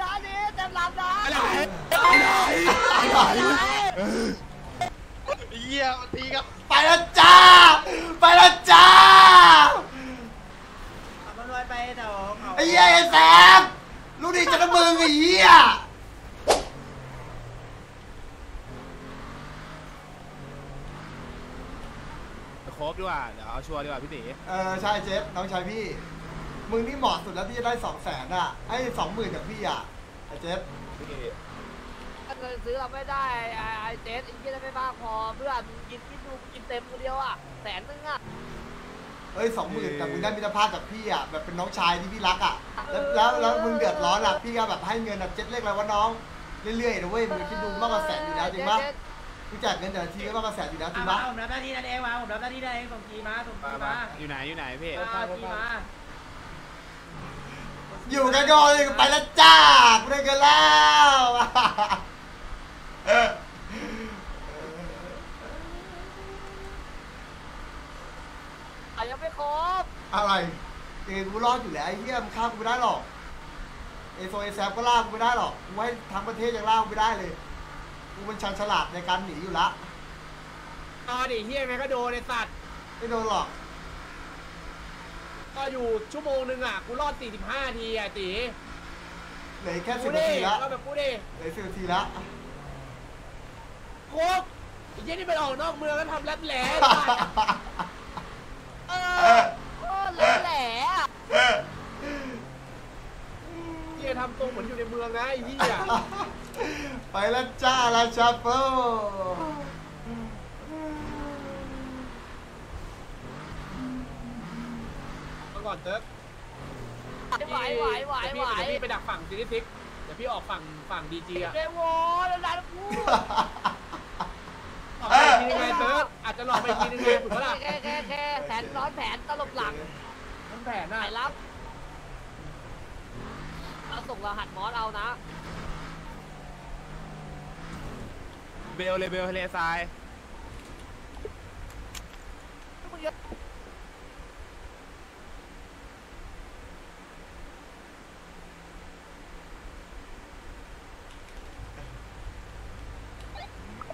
ด้านนี้เต็มลำนะอะไรอะไรเหี้ยตีครับไปแล้วจ้า ไปแล้วจ้าขับรถไวไปแถวเขาไอ้เหี้ยไอ้แซมลูกดีจะน้ำมึงไอ้เหี้ยครบดีกว่า เดี๋ยวเอาชัวร์ดีกว่าพี่ตีเออใช่เจฟน้องชายพี่ มึงนี่เหมาะสุดแล้วที่จะได้สองแสนอะให้สองหมื่นจากพี่อะไอ้เจฟพี่เงินซื้อเราไม่ได้ไอ้ไอ้เจสอีกที่ไม่มากพอเพื่อนกินกินดูกินเต็มคนเดียวอะแสนนึงอะเอ้ยสองหมื่นแต่มึงได้มิตรภาพจากพี่อะแบบเป็นน้องชายที่พี่รักอะแล้วแล้วแล้วมึงเดือดร้อนอะพี่ก็แบบให้เงินแบบเจ็ดเลขอะไรวะน้องเรื่อยๆนะเว้ยมึงคิดดูมากกว่าแสนอยู่แล้วจริงปะกูจ่ายเงินแต่ละทีก็มากกว่าแสนอยู่แล้วจริงมาปะผมรับหน้าที่นั่นเองมาผมรับหน้าที่นั่นเองส่งกีมาส่งกีมามามาอยู่ไหนอยู่ไหนพี่มากีมา อยู่กันก่อนเลยไปแล้วจ้าได้เงินแล้วอะยังไม่ครบ อะไรเกมกูรอดอยู่แล้วไอ้เหี้ยมฆ่ากูไม่ได้หรอกเอโซเอแซฟก็ล่ากูไม่ได้หรอกกูให้ทั้งประเทศยังล่ากูไม่ได้เลยกูเป็นชันฉลาดในการหนีอยู่ละอ๋อดิเฮียแม่งก็โดนไอ้สัตว์ ไม่โดนหรอก ก็อยู่ชั่วโมงนึงอะกูรอด 45 ทีอะตีเหลือแค่สิกูบนาดิทีละก็แบบกูดิเหลือสิบนาทีละ โคกไอ้เหี้ยนี่ไปออกนอกเมืองแล้วทำแรปแหล่เออโคตรเลยแหละเฮียทำตรงเหมือนอยู่ในเมืองนะไอ้เหี้ยไปแล้วจ้าลาชาโป ก่อนเติร์กไหวไหวไหวไหวเดี๋ยวพี่ไปดักฝั่งซีนิฟิกเดี๋ยวพี่ออกฝั่งฝั่งดีจีอะเดวอแล้วดันพูดออกไปอีกทีนึงไงเติร์กอาจจะหลอกไปอีกทีนึงไงถูกปะล่ะแค่แค่แค่แผนร้อนแผนตลบหลังมันแผนไหนน่ะรับเราส่งรหัสมอสเอานะ เบลเลยเบลทะเลทราย มึงเยอะ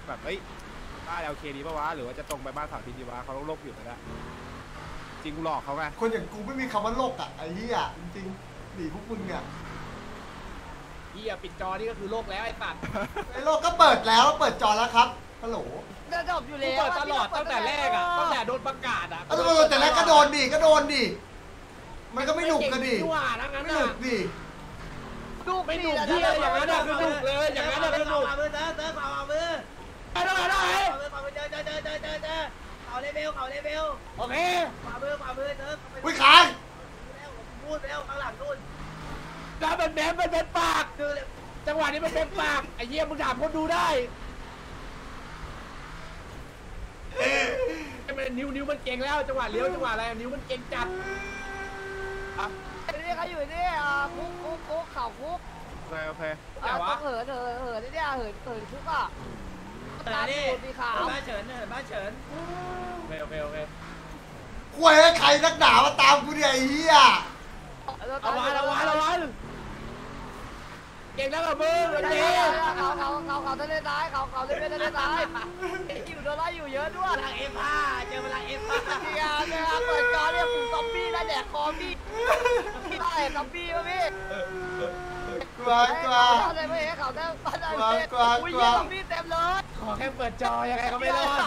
แบบเฮ้ย บ้านเอลเคดีปะวะหรือว่าจะตรงไปบ้านสาวทีดีวะเขาต้องลบอยู่นะจริงกูหลอกเขาไงคนอย่างกูไม่มีคำว่าโลกอะไอ้เหี้ยจริงๆหนีพวกมึงเนี่ยเฮียปิดจอนี่ก็คือโลกแล้วไอ้สัตว์ไอ้โลกก็เปิดแล้วเปิดจอแล้วครับฮัลโหลจะจบอยู่กูแล้วเปิดตลอดตั้งแต่แรกอะตั้งแต่โดนประกาศอะเอาตัวแต่แรกก็โดนดิก็โดนดิมันก็ไม่หนุกกันดิไม่ว่าทั้งนั้นไม่หนุอะกดิลูกไม่หนุกเฮียอย่างนั้นอะคือหนุกเลยอย่างนั้นอะคือหนุกขวามือเติร์เติร์ขวามือไปได้ไหนได้ขวามือขวามือเจอ โอเคขวามือขวามือเติร์อุ้ยค้างแล้วพูดแล้วข้างหลังนู่นแล้วมันแบนมันเป็นปากคือจังหวะนี้มันเป็นปากไอ้เหี้ยมึงถามคนดูได้ไอ้มันนิ้วนิ้วมันเก่งแล้วจังหวะเลี้ยวจังหวะอะไรนิ้วมันเก่งจัดนี่เขาอยู่นี่อะคุกคุกคุกเข่าคุกโอเคโอเคอะต้องเหินเหินเหินนี่เนี่ยเหินเหินคุกอะเออ ตามนี่ดูสีขาวบ้านเฉินเหินบ้านเฉินโอเคโอเคโอเคควยให้ใครนักหนามาตามกูเนี่ยไอ้เหี้ยเอาไว้เอาไว้เอาไว้เก่งแล้วกับมึงเขาเก่งเขาเขาเขาเขาทะเลซ้ายเขาเขาทะเลทะเลซ้ายอยู่โดนไล่อยู่เยอะด้วยพลังเอฟห้าเจอพลังเอฟห้าเนี่ยเนี่ยเปิดจอเนี่ยฝูงซอมบี้แล้วแดกคอมี่ใช่ซอมบี้ป่ะพี่กลัวกลัวอะไรไม่เห็นเขาได้บ้านได้กลัวกลัวอุ้ยกลัวซอมบี้เต็มเลย ขอแค่เปิดจอยังไงก็ไม่รอด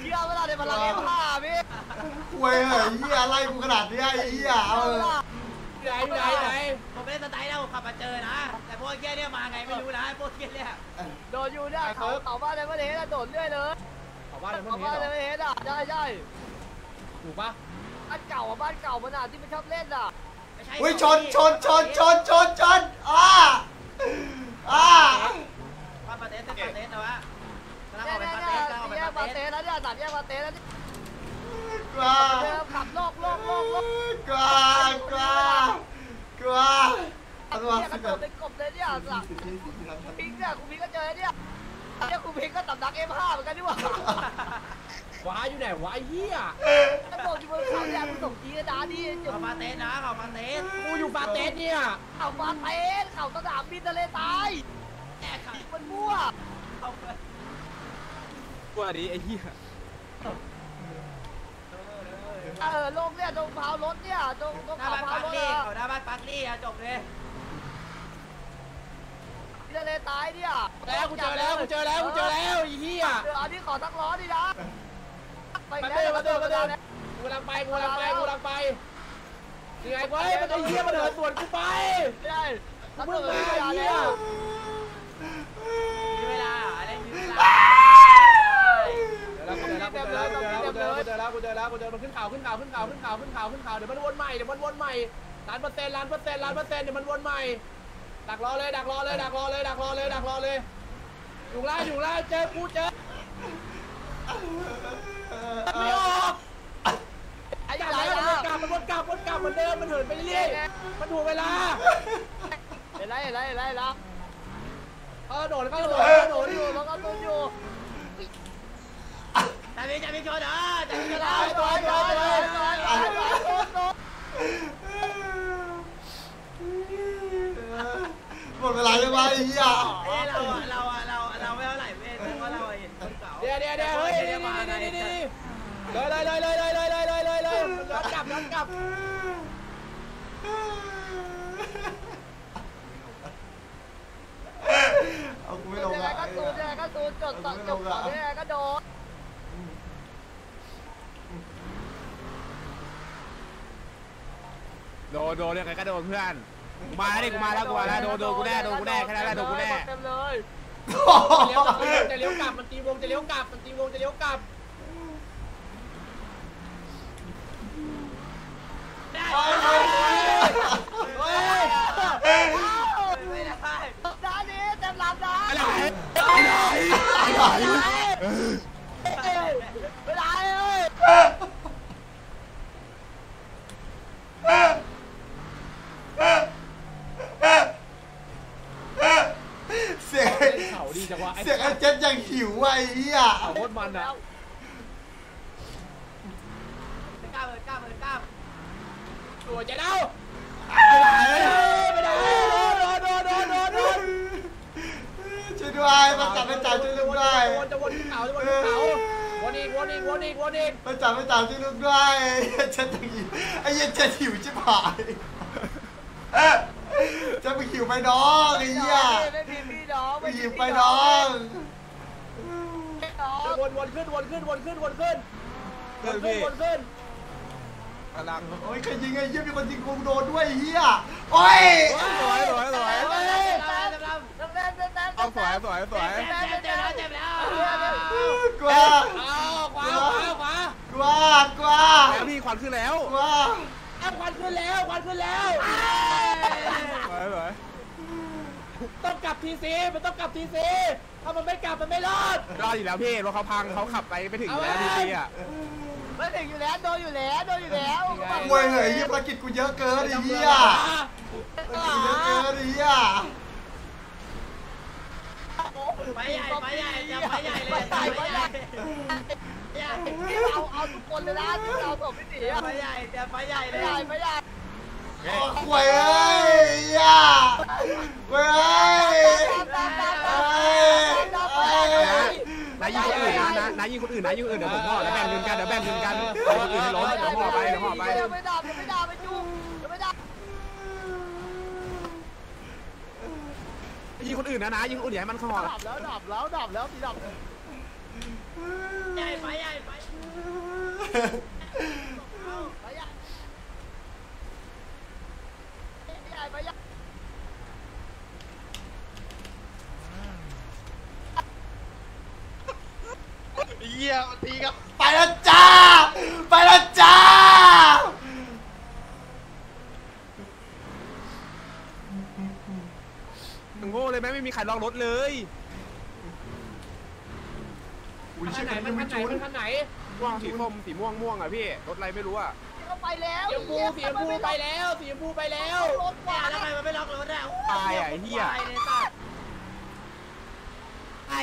เชื่อเวลาในพลังเอ็มห้าพี่ควยเหยเหี้ยไล่กูขนาดเนี้ยไอ้เหี้ยเอาเออไหนไหนไหนผมไม่ได้สไตล์แล้วผมขับมาเจอนะ แต่พวกเกี้ยเนี่ยมาไงไม่รู้นะพวกเกี้ยเนี่ยโดนอยู่เนี่ยเขาเขาบ้านในประเทศโดนเรื่อยเลยขอว่าอะไรเมื่เขาอกี้บ้านในเหรปอระเทศอะใช่ใช่ถูกปะบ้านเก่าอะบ้านเก่ามันอะที่มันชอบเล่นอะไม่ใช่อุ้ยชนชนชนชนชนชนอ้าอ้าบ้านปาเต้นเป็นปาเต้นแต่ว่าเราอ เนี่ อย ก เป็นเนี่ยปาเนี่เต้ยนเราออกเป็นแยมาเต้นเตะแล้วเนี่ยตัดแยกมาเตะแล้วเนี่ยกลัวเดิมขับโลกโลกโลกโลกกลัวกลัวกลัวเอาตัวเฮียกระโดดเป็นกบเลยเนี่ยสักสิบสิบสิบสิบสิบพิงเนี่ยคุณพิงก็เจอเนี่ยเนี่ยคุณพิงก็ตับดักเอ็มห้าเหมือนกันดีกว่าว้าอยู่ไหนวะไอ้เหี้ยถ้าบอกอยู่บนเขาเนี่ยมึงส่งจีนะนี่จบเขามาเต้นนะเขามาเต้นกูอยู่ฟาเตสเนี่ยเขามาเต้นเขาสนามบินทะเลตายแอบเขามันมั่วเขา กว่านี้ไอ้เหี้ยเออลงเนี่ยตรงเผารถเนี่ยตรงตรงหน้าเขาบ้านเผาปักรถลี่อะเขาหน้าบ้านปักลี่อะจบเลยบินทะเลตายเนี่ยแล้วกูเจอแล้วกูเจอแล้วกูเจอแล้วไอ้เหี้ยเดี๋ยวอันนี้ขอทั้งล้อดินะไปมาแล้เดินวมาเดินมาเดินกูกำลังไปกูกำลังไปกูกำลังไปยังไงเว้ยมันไอ้เหี้ยมันเดินสวนกูไป ไม่ได้กูเพิ่งมาไอ้เหี้ย มีเวลาอะไรมีเวลา เดี๋ยวแล้วกู เจอแล้วกูเจอแล้วกูเจอแล้วกูเจอแล้วกูเจอแล้วมันขึ้นเขาขึ้นเขาขึ้นเขาขึ้นเขาขึ้นเขาขึ้นเขาเดี๋ยวมันวนใหม่เดี๋ยวมันวนใหม่ล้านเปอร์เซ็นต์ล้านเปอร์เซ็นต์ล้านเปอร์เซ็นต์เดี๋ยวมันวนใหม่ดักรอเลยดักรอเลยดักรอเลยดักรอเลยดักรอเลยอยู่ล่าอยู่ล่าเจอกูเจอไม่ออกไอ้กลับไหนแล้วนกลับมันวนกลับวนกลับเหมือนเดิมมันเหินไปเรื่อยมันถูกเวลาเห็นไรเห็นไรเห็นไรแล้วเออโดดเข้าโดดโดเข้าโดดอยู่แล้วก็โดนอยู่ จะมีจะมีชนเหรอจะมีชนเหรตาอยตายตายตายตายตายโดนโดนหมดเวลาแล้ววะไอ้เหี้ยเอ้เราอะเราอะเราเราไม่เท่าไหร่เว้ยแต่ว่าเราเห็นคนเก่าเดี๋ยวเดี๋ยวเดี๋ยวเฮ้ยนี่นี่นี่นี่เลยเลยเลยเลยเลยเลยเลยเลยเลยย้อนกลับย้อนกลับเอากูไม่ลงยังไงอะก็ตูนยังไงก็ตูนจดต่อจบต่อยังไงก็โดน โดนโดนยังไงก็โดนเพื่อนกูมาแล้วดิกูมาแล้วกูมาแล้วโดนโดนกูแน่โดนกูแน่แค่นั้นแหละโดนกูแน่ เต็มเลยจะเลี้ยวกลับมันตีวงจะเลี้ยวกลับมันตีวงจะเลี้ยวกลับ ได้ เฮ้ย ไม่ได้ ด้านนี้เต็มลำนะ อะไรอะไรอะไร ไม่ได้เลย เสียง เขาดีจังวะไอ้ เสียงไอ้เจ็ดยังหิวว่ะไอ้เหี้ย โค ตรมันอะกล้าเปิดกล้าเปิดกล้าตัวจะเด้าไม่ได้โดนโดนโดนโดนโดนช่วยด้วยมาจับไม่จับช่วยลูกด้วยวนจะวนขึ้นเขาจะวนขึ้นเขาวนอีกวนอีกวนอีกวนอีกมาจับไม่จับช่วยลูกด้วยเจ็ดยังหิวไอ้เหี้ยเจ็ดหิวชิบหายจะไปหิวไปน้องไอ้เหี้ยไม่มีพี่น้องไปหิวไปน้องพี่น้อง วนวนขึ้นวนขึ้นวนขึ้นวนขึ้นวนขึ้นวนขึ้นกำลังโอ้ยใครยิงไอ้เหี้ยมีคนยิงกูโดนด้วยไอ้เหี้ยโอ้ยสวยสวยสวยเต้นเต้นเต้นเต้นเต้นเต้นเอาสวยสวยสวยเจ็บแล้วเจ็บแล้วเจ็บแล้วกลัวเอาขวาขวาขวากลัวกลัวแล้วพี่ควันขึ้นแล้วกลัวเอาควันขึ้นแล้วควันขึ้นแล้ว สวยสวย ต้องกลับทีซีมันต้องกลับทีซีถ้ามันไม่กลับมันไม่รอดรอดอยู่แล้วพี่รถเขาพังเขาขับไปไม่ถึงอยู่แล้วพี่อะไม่ถึงอยู่แล้วโดนอยู่แล้วโดนอยู่แล้วกลัวเหยไอ้เหี้ยภารกิจกูเยอะเกินไอ้เหี้ยภารกิจกูเยอะเกินไอ้เหี้ยไปใหญ่ไปใหญ่จะไปใหญ่เลยไปไปใหญ่ใหญ่ที่เอาเอาทุกคนเลยนะที่เอาศพพี่ตีอะไปใหญ่จะไปใหญ่เลไม่ได้ยไม่ได้ก ลัวเอ้ยไอ้เหี้ยกลัวเอ้ยเอ้ยเอ้ยนายยิงคนอื่นนะนายยิงคนอื่นนายยิงคนอื่นเดี๋ยวผมห่อแล้วแบ่งเงินกันเดี๋ยวแบ่งเงินกันเอาคนอื่นหล้มเดี๋ยวห่อไปเดี๋ยวห่อไปไม่ได้ไม่ได้ไม่จุ่มไม่ได้ยิงคนอื่นนะนะยิงคนอื่นอย่าให้มันห่อดับแล้วดับแล้วดับแล้วตีดับใหญ่ไปใหญ่ไปยังใหญ่ไปยัง ไปแล้วจ้า ไปแล้วจ้า โง่เลยแม่ไม่มีใครลองรถเลยอุ้ยคัเชี่นยไหนมันมัยังนไม่คันไหนชุนมันคันไหนม่วงสีส้มสีม่วงม่วงอะพี่รถอะไรไม่รู้อะเขาไปแล้วสีชมพูสีชมพูไปแล้วสีชมพูไปแล้วรถกว่าแล้วทำไมมันไม่ล็อกรถอะตายอะไอ้เหี้ยตาย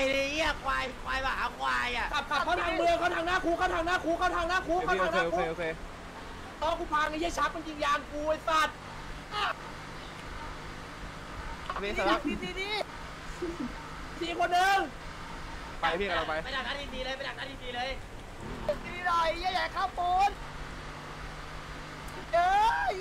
เลยสัตว์ไอ้เหี้ยควายควายมาหาควายอะขับขับเข้าทางเมืองเข้าทางหน้าคุกเข้าทางหน้าคุกเข้าทางหน้าคุกโอเข้าเคทางโอหเคน้าโอคุเคกโอเคตอนกูพังไอ้เหี้ยชักมันยิงยางกูไอ้สัตว์อันนี้นี่สาระนี่นี่นี่สี่คนหนึ่งไปพี่กำลังไปไปดักนัดดีๆเลยไปดักนัดดีๆเลยนี่หน่อยใหญ่ๆข้าวปูนเอ้ย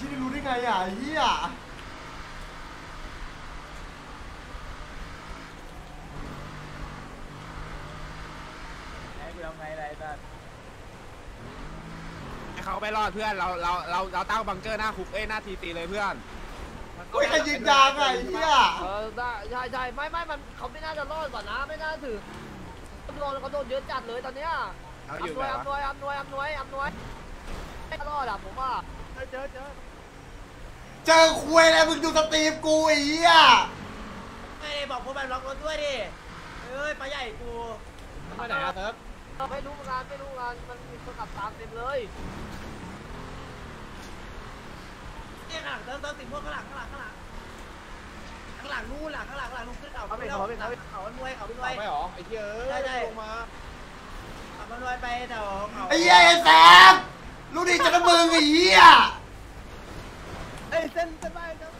ที่นี่รู้ได้ไงอะไอ้เหี้ยให้เขาไม่รอดเพื่อนเราเราเราเราตั้งบังเกอร์หน้าคุกเอ้ยหน้าทีตีเลยเพื่อนเฮ้ยใครยิงยางอะไอ้เหี้ยเออได้ใช่ใช่ไม่ไม่มันเขาไม่น่าจะรอดก่อนนะไม่น่าถึงเขาโดนเขาโดนเยอะจัดเลยตอนเนี้ยเอาอยู่อำนวยไหนอำนวยอำนวยอำนวยอำนวยไม่รอดอะผมว่า เจอเจอ เจอคุยแล้วมึงดูสตรีมกูไอ้เหี้ยไม่ได้บอกพวกมันล็อกรถด้วยดิเอ้ยปลาใหญ่กูไปไหนอะเซิร์ฟไม่รู้งานไม่รู้งานมันมีคนขับตามเต็มเลยเนี่ยข้างหลังเติมเติมติดพวกข้างหลังข้างหลังข้างหลังข้างหลังนู่นหลังข้างหลังข้างหลังนู่นขึ้นเขาขึ้นเขาขึ้นเขาเขาอนวยเขาอนวเอายไปหรอไอ้เหี้ยเอ้ได้ยได้ลงมาเขาอนวยไปแถวเขาไอ้เหี้ยไอ้แซมรู้ดิจะนะมึงไอ้เหี้ย เอ้ยเส้นเส้นไปเส้น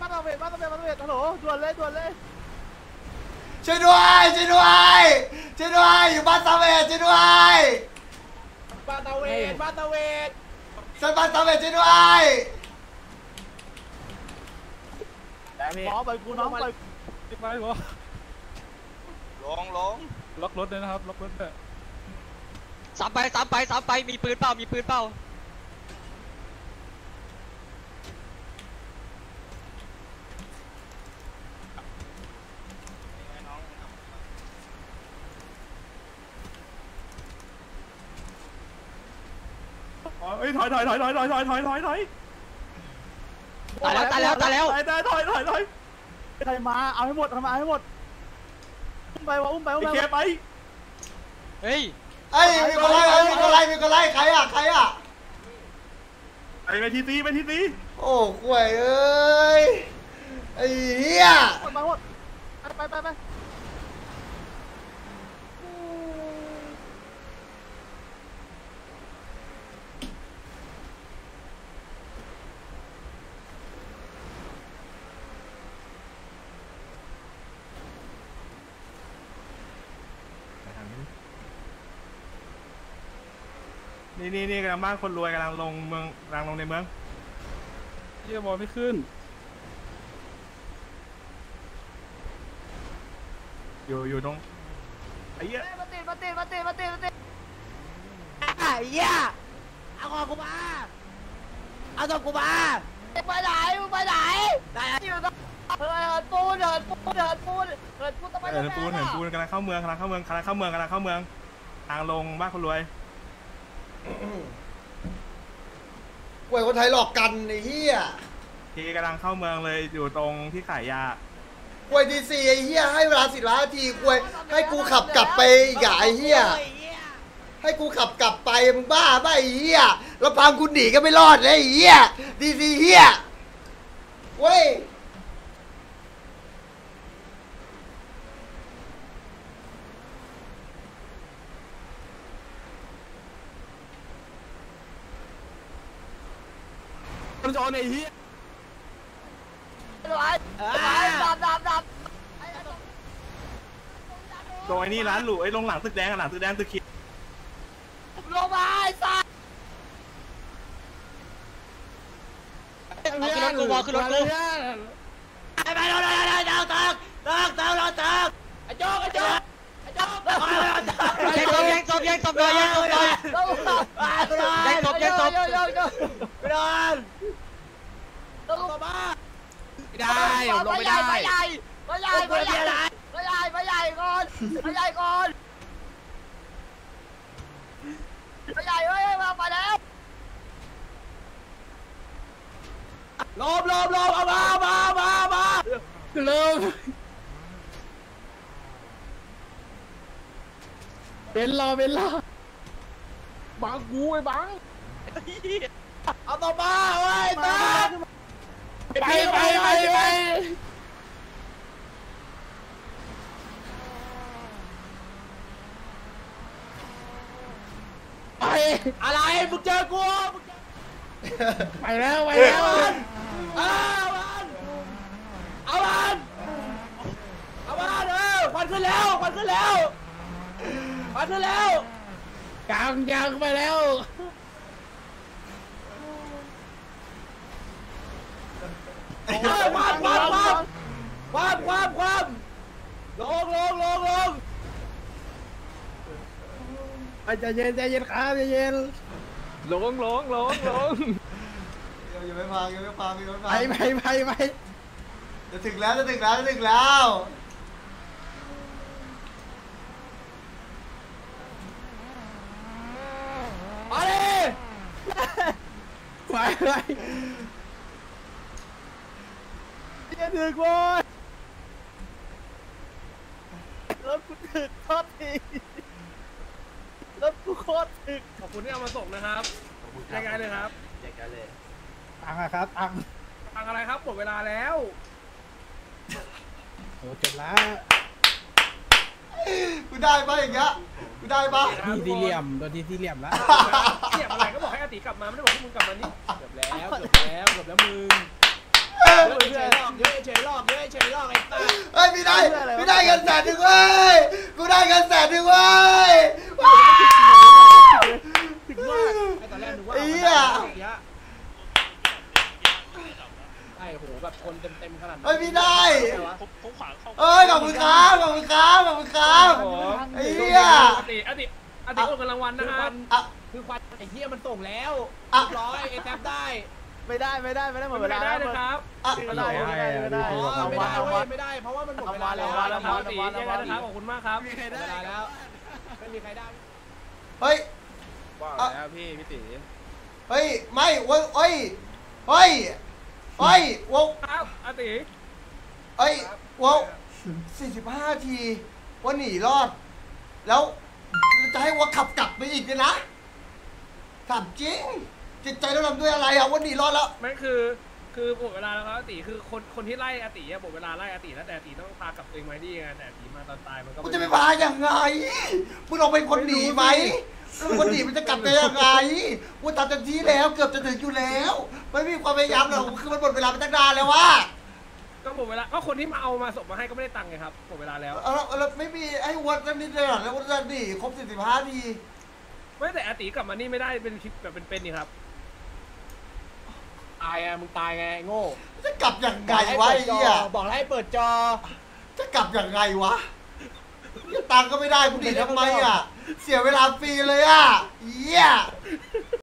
บ้านตะเวนบ้านตะเวนบ้านตะเวนฮัลโหลด่วนเลยด่วนเลยช่วยด้วยช่วยด้วยช่วยด้วยอยู่บ้านตาเวทช่วยด้วยบ้านตะเวนบ้านตะเวนช่วยบ้านตาเวทช่วยด้วยหมอไปกูน้องไปติดไปหัวลงลงล็อกรถเลยนะครับล็อกรถเลยสามไปสามไปสามไปมีปืนเปล่ามีปืนเปล่า ถอยถอยถอยถอยถอยถอยถอยถอยถอยตายแล้วตายแล้วตายแล้วถอยถอยถอยถอยถอยใครมาเอาให้หมดทำมาให้หมดอุ้มไปวะอุ้มไปอุ้มไอ้ไปเคไปเฮ้ยเอ้ยมีคนไล่เอ้ยมีคนไล่มีคนไล่ใครอะใครอะไอ้ไปทีตีไปทีตีโอ้กล้วยเอ้ยไอ้เหี้ยไปไปไปไป นี่นี่นี่กำลังบ้านคนรวยกำลังลงเมืองกำลังลงในเมืองเยี่ยมอไม่ขึ้น อยู่อยู่ตรงไอ้เหี้ยมาติดมาติดมาติดมาติดมาติดไอ้เหี้ยเอาของกูมาเอาตัวกูมาไปไหนมึงไปไหนได้อยู่ตรงเหินปูนเหินปูนเหินปูนเหินปูนต้องไปเหินปูนเหินปูนกำลังเข้าเมืองกำลังเข้าเมืองกำลังเข้าเมืองกำลังเข้าเมืองทางลงบ้านคนรวย กล้วยคนไทยหลอกกันไอ้เหี้ยทีกำลังเข้าเมืองเลยอยู่ตรงที่ขายยากล้วยดีซีไอ้เหี้ยให้เวลาสิบล้านนาทีกล้วยให้กูขับกลับไปอีกอะไอ้เหี้ยไอ้เหี้ยให้กูขับกลับไปมึงบ้าป่ะไอ้เหี้ยแล้วพามกูหนีก็ไม่รอดเลยไอ้เหี้ยดีซีเหี้ยเว้ย มันจะเอาไอ้เหี้ยไหวไหวดับดับดับตรงไอ้นี่ร้านหรูไอ้ลงหลังตึกแดงอะหลังตึกแดงตึกเขียวลงมาไอ้สัสเอาขึ้นรถกูบอขึ้นรถกูไอ้ไปโดนโดนโดนโดนตึกตึกตึกตึกไอ้โจ๊กไอ้โจ๊กไอ้โจ๊ก แยังศพแยังศพแย่งศพหน่อยแยังตบหน่อยแย่งศพแย่งศพกระดอนต้องศพมาไม่ได้ลงไม่ได้ไม่ใหญ่ไม่ใหญ่ไม่ใหญ่ไม่ใหญ่ไม่ใหญ่ก่อนไม่ใหญ่ก่อนไม่ใหญ่เฮ้ยมาไปแล้วลมลมลมเอามามามามาลม เป็นรอเป็นรอบังกูไอ้บังเอาต่อมาเว้ยตาไปไปไปไปไปอะไรมึงเจอกูมึงเจอไปแล้วไปแล้วเอามันเอามันเอามันเออควันขึ้นแล้วควันขึ้นแล้ว ควันขึ้นแล้วกลางยางไปแล้วเออควันควันควันควันควันควันลงลงลงลงใจเย็นใจเย็นครับใจเย็นลงลงลงลงอย่าไปพังอย่าไปพังอย่าไปไปพังไปไปไปจะถึงแล้วจะถึงแล้วจะถึงแล้ว มาดิ ไปไปอย่าดึกเว้ยรถกูถึกโทษทีรถกูโคตรถึกขอบคุณที่เอามาส่งนะครับยังไงเลยครับตังค์อะครับตังค์ทางอะไรครับหมดเวลาแล้วโอ้จบแล้วกูได้ปะอย่างเงี้ยกูได้ปะทีสี่เหลี่ยมโดนทีสี่เหลี่ยมแล้วเกี่ยอะไรก็บอกให้อา ติกลับมาไม่ได้บอกให้มึงกลับมานี่จบแล้วจบแล้วจบแล้วมึงเยอะเฉยหลอกเยอะเฉยหลอกเยอะเฉยหลอกไอ้ตาเฮ้ยพี่ได้พี่ได้เงินแสนหนึ่งเว้ยกูได้เงินแสนหนึ่งเว้ยว้าวถึงว่าไอ้ตอนแรกนึกว่าไอ้เหี้ยไอ้โหแบบคนเต็มๆขนาดนั้นเฮ้ยพี่ได้ผมขวางเข้าเอ้ยขอบคุณครับขอบคุณครับขอบคุณครับไอ้เหี้ยอาติอาติอาติโอนกันรางวัลนะอครับนอะ คือควันไอ้เหี้ยมันส่งแล้วอะเรียบร้อยไอ้แท็บได้ไม่ได้ไม่ได้ไม่ได้หมดเวลาได้เลยครับอะไม่ได้ไม่ได้ไม่ได้อ๋อไม่ได้เว้ยไม่ได้ เพราะว่ามันหมดเวลาแล้วเอาแล้วมาครับอาติยังไงนะครับขอบคุณมากครับหมดเวลาแล้วไม่มีใครได้เฮ้ยว่าแล้วพี่พี่ตีเฮ้ยไม่เว้ยเฮ้ยเฮ้ยเฮ้ยว้าวครับอาติเฮ้ยว้าวสี่สิบห้าทีว่าหนีรอด แล้วจะให้ว่าขับกลับไปอีกเนี่ยนะ ถามจริง จิตใจเราทำด้วยอะไรอะว่าหนีรอดแล้ว ไม่คือคือหมดเวลาแล้วครับอาติคือคนคนที่ไล่อาติอะหมดเวลาไล่อาติแล้วแต่อาติต้องพากลับตัวเองมาดีไงแต่อาติมาตอนตายมันก็กูจะไปพาอย่างไงมึงลองเป็นคนหนีไหมมึงคนหนีมันจะกลับไปยังไงกูทำเต็มที่แล้ว เกือบจะถึงอยู่แล้ว ไม่มีความพยายามหรอกคือมันหมดเวลาไปตั้งนานแล้วว่า ก็หมดเวลาก็คนที่มาเอามาส่งมาให้ก็ไม่ได้ตังค์ไงครับหมดเวลาแล้ว เอาแล้วแล้วไม่มีไอ้วัดนั่นนิดเลยเหรอแล้ววัดนั่นนี่ครบสี่สิบห้าที ไม่แต่อาติกลับมานี่ไม่ได้เป็นคลิปแบบเป็นๆนี่ครับตายไงมึงตายไงโง่จะกลับยังไงวะไอ้เหี้ยบอกให้เปิดจอ จะกลับยังไงวะตังค์ก็ไม่ได้กูหนีทำไมอะ เสียเวลาฟรีเลยอะเหี้ย